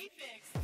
Prefix.